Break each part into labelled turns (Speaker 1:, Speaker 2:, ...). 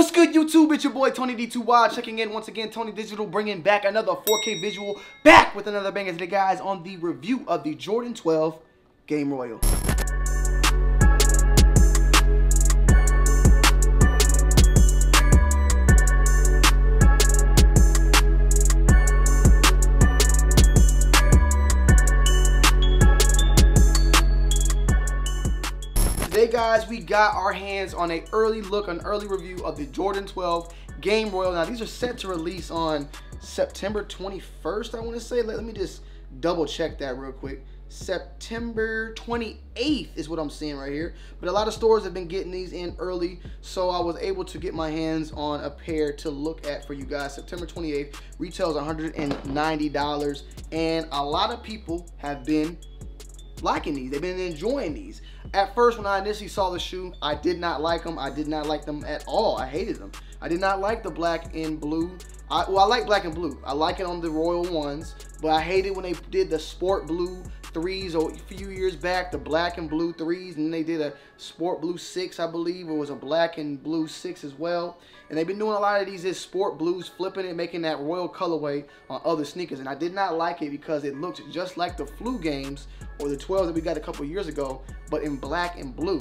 Speaker 1: What's good, YouTube? It's your boy Tony D2 Wild checking in once again. Tony Digital bringing back another 4K visual, back with another banger today, guys, on the review of the Jordan 12 Game Royal. Guys, we got our hands on an early look, an early review of the Jordan 12 Game Royal. Now, these are set to release on September 21st, I want to say. Let, let me just double check that real quick. September 28th is what I'm seeing right here. But a lot of stores have been getting these in early, so I was able to get my hands on a pair to look at for you guys. September 28th, retails $190, and a lot of people have been liking these. They've been enjoying these. At first, when I initially saw the shoe, I did not like them. I did not like them at all. I hated them. I did not like the black and blue. I, well, I like black and blue. I like it on the Royal ones, but I hated when they did the sport blue threes or a few years back, the black and blue threes, and they did a sport blue six, I believe. It was a black and blue six as well. And they've been doing a lot of these as sport blues, flipping it, making that royal colorway on other sneakers. And I did not like it because it looked just like the flu games or the 12s that we got a couple years ago, but in black and blue.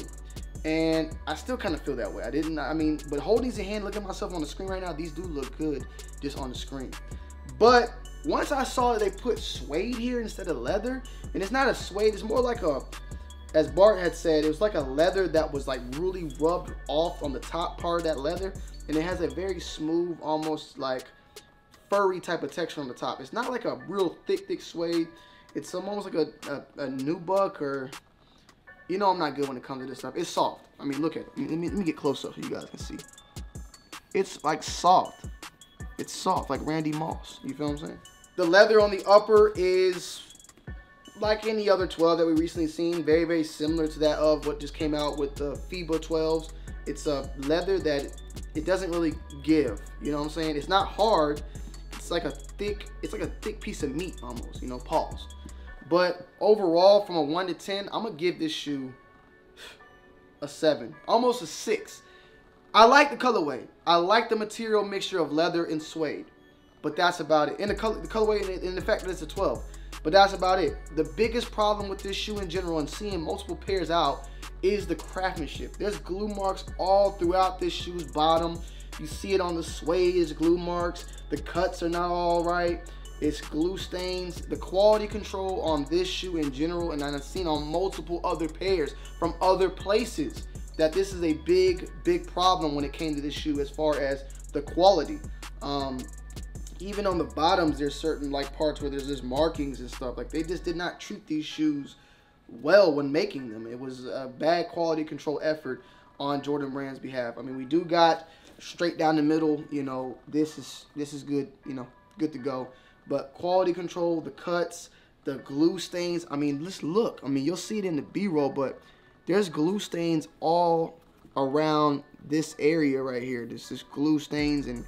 Speaker 1: And I still kind of feel that way. I didn't, I mean, but holding these in hand, look at myself on the screen right now, these do look good just on the screen. But once I saw that they put suede here instead of leather, and it's not a suede, it's more like a, as Bart had said, it was like a leather that was like really rubbed off on the top part of that leather and it has a very smooth, almost like furry type of texture on the top. It's not like a real thick, thick suede. It's almost like a, a, a nubuck or, you know I'm not good when it comes to this stuff. It's soft. I mean, look at it. Let me, let me get close up so you guys can see. It's like soft. It's soft, like Randy Moss. You feel what I'm saying? The leather on the upper is like any other 12 that we recently seen. Very, very similar to that of what just came out with the FIBA 12s. It's a leather that it doesn't really give. You know what I'm saying? It's not hard. It's like a thick, it's like a thick piece of meat almost, you know, pause. But overall, from a one to 10, I'm gonna give this shoe a seven, almost a six. I like the colorway. I like the material mixture of leather and suede, but that's about it. And the color, the colorway and the, fact that it's a 12, but that's about it. The biggest problem with this shoe in general and seeing multiple pairs out is the craftsmanship. There's glue marks all throughout this shoe's bottom. You see it on the suede, it's glue marks. The cuts are not all right. It's glue stains. The quality control on this shoe in general, and I've seen on multiple other pairs from other places, that this is a big, big problem when it came to this shoe as far as the quality. Um, even on the bottoms, there's certain like parts where there's just markings and stuff. Like they just did not treat these shoes well when making them. It was a bad quality control effort on Jordan Brand's behalf. I mean, we do got straight down the middle, you know, this is this is good, you know, good to go. But quality control, the cuts, the glue stains, I mean, let's look. I mean, you'll see it in the B-roll, but there's glue stains all around this area right here. This is glue stains and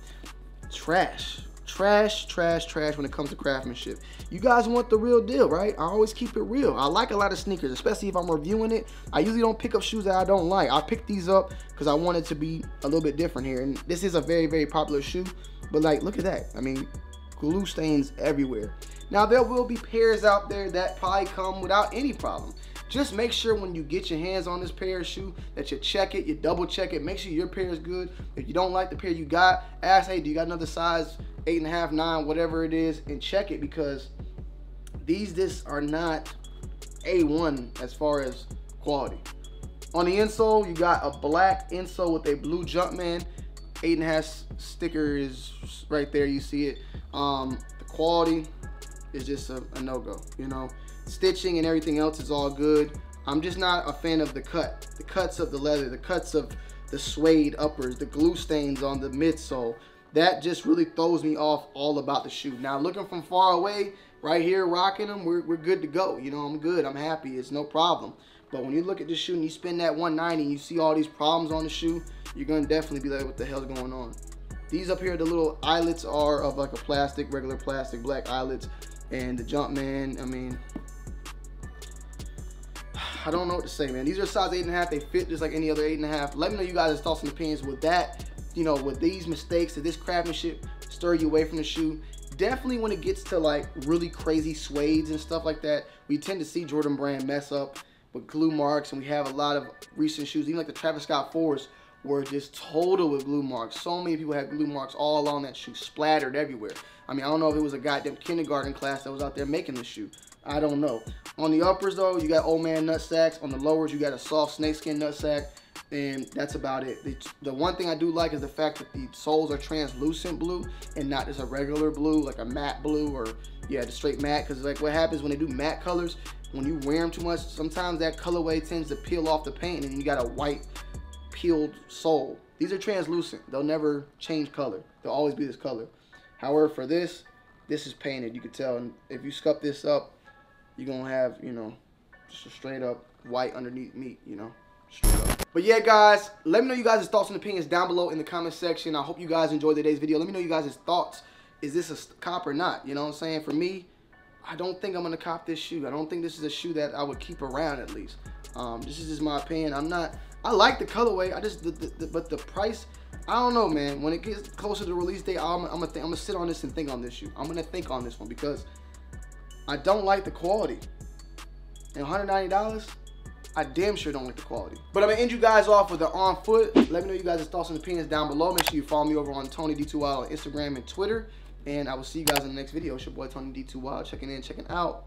Speaker 1: trash. Trash, trash, trash when it comes to craftsmanship. You guys want the real deal, right? I always keep it real. I like a lot of sneakers, especially if I'm reviewing it. I usually don't pick up shoes that I don't like. I picked these up because I wanted to be a little bit different here. And this is a very, very popular shoe. But like, look at that. I mean, glue stains everywhere. Now, there will be pairs out there that probably come without any problem. Just make sure when you get your hands on this pair of shoe that you check it, you double check it, make sure your pair is good. If you don't like the pair you got, ask, hey, do you got another size eight and a half, nine, whatever it is, and check it because these discs are not A1 as far as quality. On the insole, you got a black insole with a blue Jumpman. Eight and a half sticker is right there. You see it. Um, the quality is just a, a no-go, you know. Stitching and everything else is all good. I'm just not a fan of the cut. The cuts of the leather, the cuts of the suede uppers, the glue stains on the midsole that just really throws me off all about the shoe. Now, looking from far away, right here, rocking them, we're, we're good to go. You know, I'm good. I'm happy. It's no problem. But when you look at the shoe and you spend that 190 and you see all these problems on the shoe, you're to definitely be like, what the hell's going on? These up here, the little eyelets are of like a plastic, regular plastic, black eyelets. And the Jumpman, I mean, I don't know what to say, man. These are size 8.5. They fit just like any other 8.5. Let me know you guys' thoughts and opinions with that you know, with these mistakes, to this craftsmanship, stir you away from the shoe. Definitely when it gets to like really crazy suedes and stuff like that, we tend to see Jordan Brand mess up with glue marks, and we have a lot of recent shoes, even like the Travis Scott 4s, were just total with glue marks. So many people had glue marks all along that shoe, splattered everywhere. I mean, I don't know if it was a goddamn kindergarten class that was out there making the shoe. I don't know. On the uppers though, you got old man nut sacks. On the lowers, you got a soft snakeskin nut sack. And that's about it. The, the one thing I do like is the fact that the soles are translucent blue and not just a regular blue, like a matte blue or yeah, the straight matte. Because like what happens when they do matte colors, when you wear them too much, sometimes that colorway tends to peel off the paint and you got a white peeled sole. These are translucent. They'll never change color. They'll always be this color. However, for this, this is painted. You can tell. And if you scuff this up, you're going to have, you know, just a straight up white underneath meat, you know. But yeah, guys, let me know you guys' thoughts and opinions down below in the comment section. I hope you guys enjoyed today's video. Let me know you guys' thoughts. Is this a cop or not? You know what I'm saying? For me, I don't think I'm going to cop this shoe. I don't think this is a shoe that I would keep around at least. Um, this is just my opinion. I'm not I like the colorway. I just, the, the, the, but the price, I don't know, man. When it gets closer to release date, I'm, I'm gonna, I'm gonna sit on this and think on this shoe. I'm gonna think on this one because I don't like the quality. And $190, I damn sure don't like the quality. But I'm gonna end you guys off with the on foot. Let me know you guys' thoughts and opinions down below. Make sure you follow me over on Tony D2 Wild on Instagram and Twitter. And I will see you guys in the next video. It's your boy Tony D2 Wild checking in, checking out.